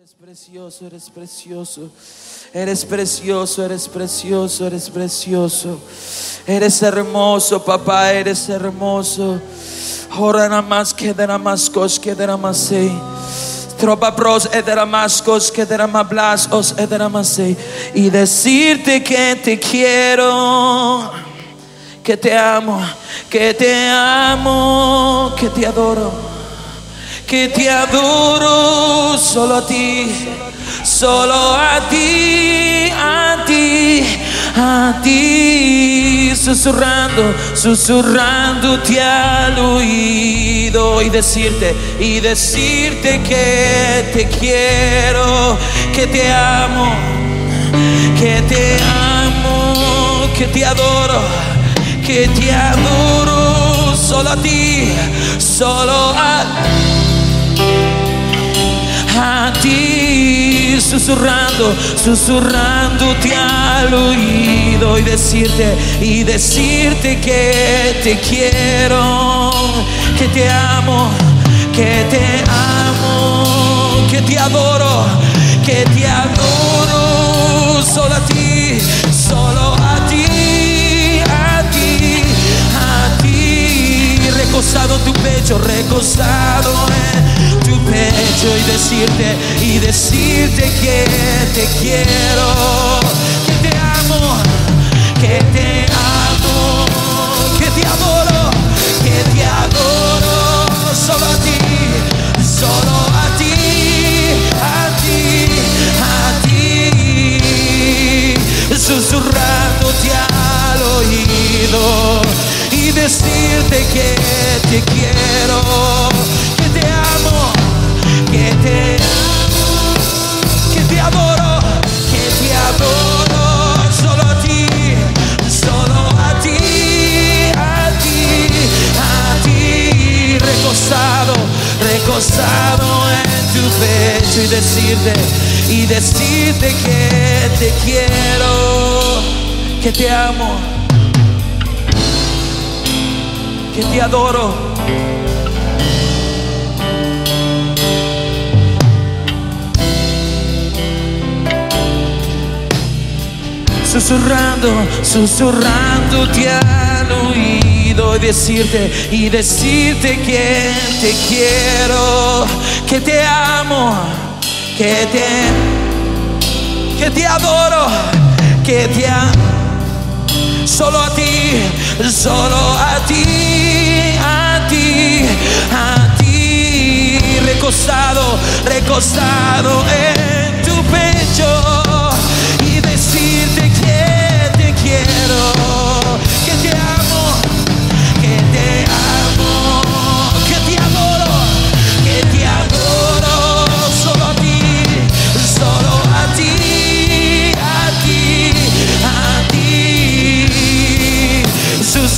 Eres precioso, eres precioso. Eres precioso, eres precioso, eres precioso. Eres hermoso, papá, eres hermoso. Ora namas que deramaskos que deramase. Tropa pros ederamascos que deramablas os. Y decirte que te quiero, que te amo, que te amo, que te adoro que te adoro solo a ti, solo a ti, a ti, a ti, susurrando, susurrándote al oído y decirte, y decirte que te quiero, que te amo, que te amo, que te adoro, que te adoro solo a ti, solo a a ti, susurrando, susurrándote al oído y decirte, y decirte que te quiero, que te amo, que te amo, que te adoro, que te adoro, solo a ti, solo a ti, a ti, a ti, recostado en tu pecho, recostado en pecho y decirte, y decirte que te quiero, que te amo, que te amo, que te adoro, que te adoro, solo a ti, solo a ti, a ti, a ti, susurrándote al oído y decirte que te quiero, recostado en tu pecho y decirte, y decirte que te quiero, que te amo, que te adoro. susurrando, susurrándote al oído decirte, y decirte que te quiero, que te amo, que te, que te adoro, que te amo. Solo a ti, solo a ti, a ti, a ti, recostado, recostado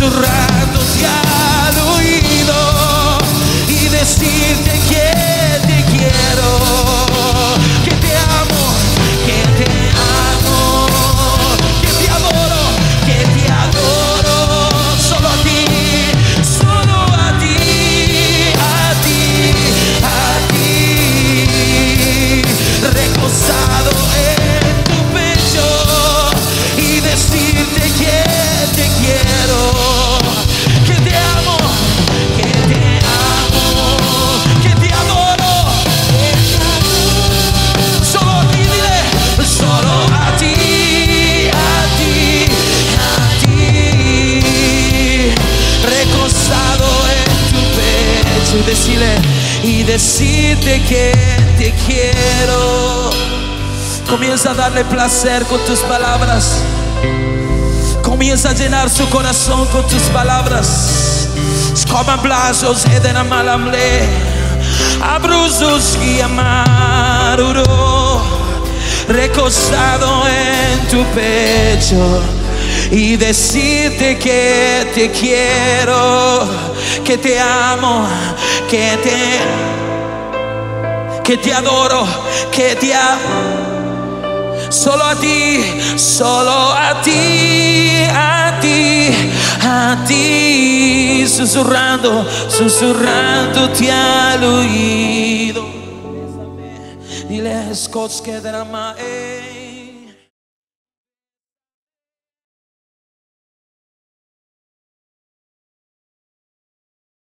susurrándote al oído y decirle, y decirte que te quiero. Comienza a darle placer con tus palabras. Comienza a llenar su corazón con tus palabras. Como brazos de la malamle, abruzos y amaruro, recostado en tu pecho y decirte que te quiero, que te amo, que te, que te adoro, que te amo. Solo a ti, solo a ti, a ti, a ti, susurrando, susurrándote al oído. Dile Scott que derrama. eh.